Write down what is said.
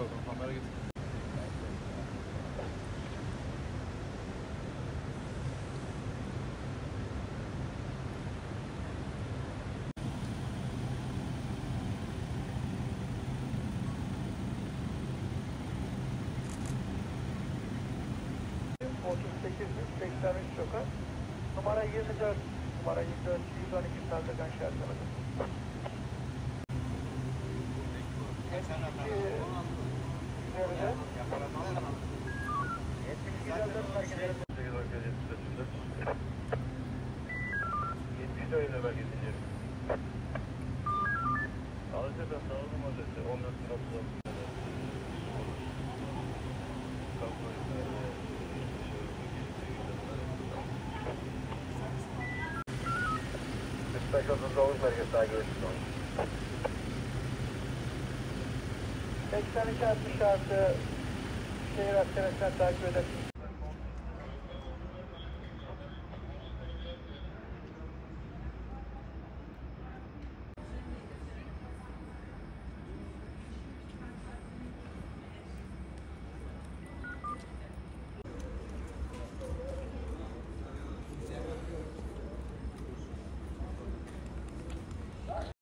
bakın kamera getir. numara 24 numara 24 112 Sardakan Şarjı Eski 72 Sardıkan merkezinde. 70 öyle belki dinleyelim. Alacaklar sağladım adresi 14 lira Beş otuz dokuz merkez takip etsin onu. 82 66 şehir hastanesinden takip edersiniz.